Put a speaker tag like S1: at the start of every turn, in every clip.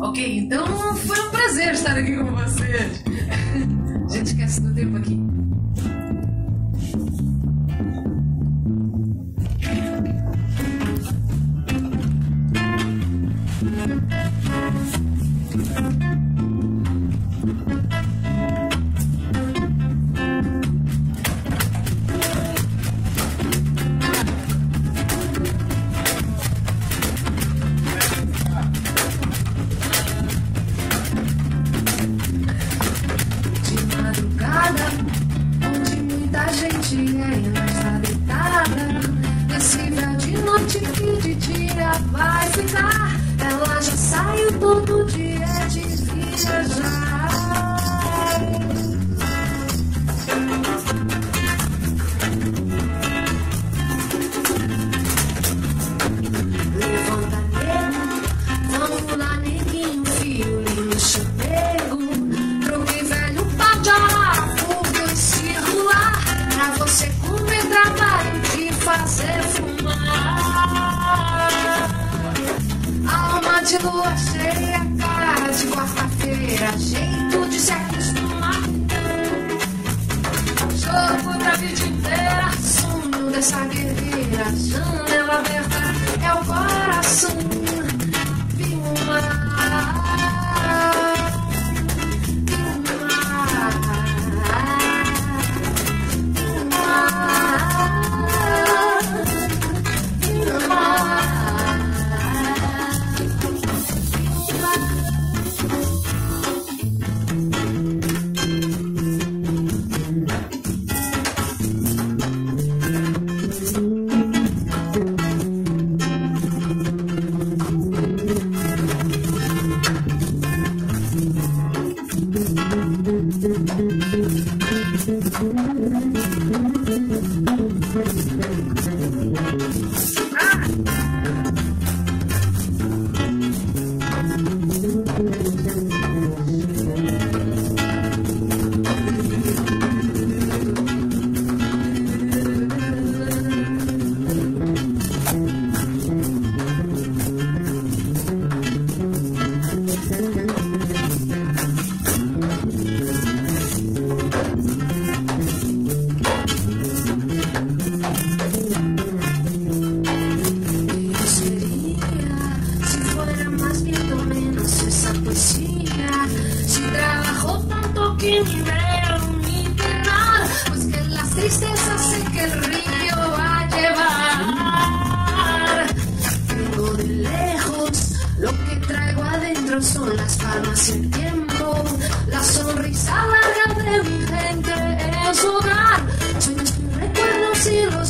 S1: Ok, então foi um prazer estar aqui com vocês. A gente esquece do tempo aqui. De Lua cheia, cara de quarta-feira, jeito de se acostumar. Jogo da vida inteira, sono dessa guerreira, janela aberta é o coração.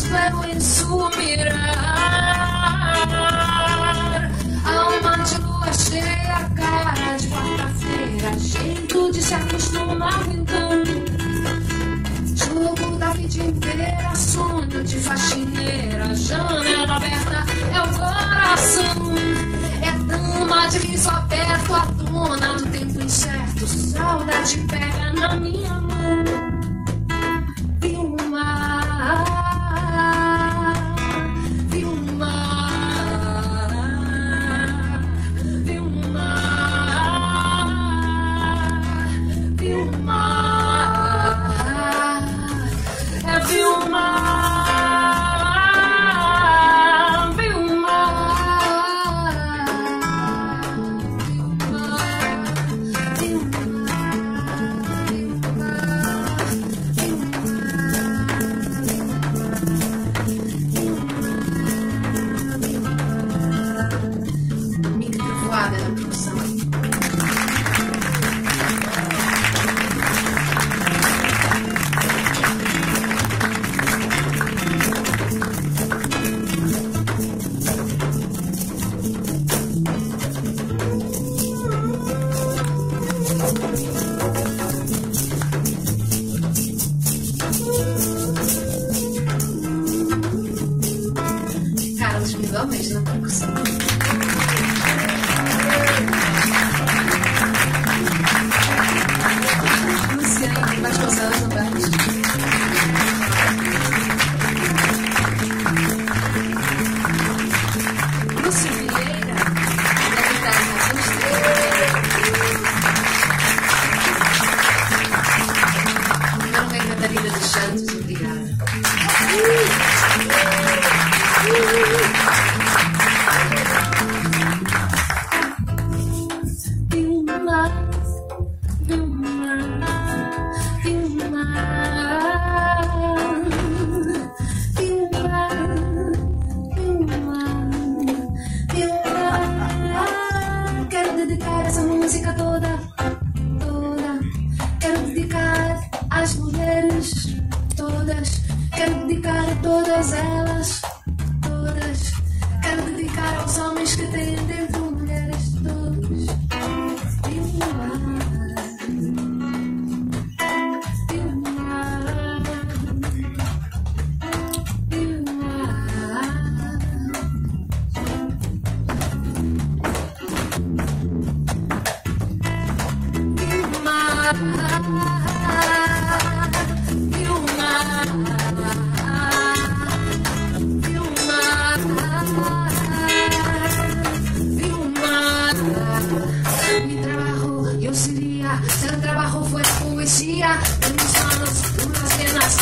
S1: Y los veo en su mirar. Alma de lua cheia, cara de quarta-feira, jeito de se acostumar então. Jogo da vida inteira, sonho de faxineira, janela aberta é o coração. É dama de riso aberto, a dona do tempo incerto. Saudade pega na minha mão. vocês na produção. Luciane Vasconcelos é de Santos, obrigada. Mulheres todas. Quero dedicar a todas elas, todas. Quero dedicar aos homens que têm dentro manos, unas llenas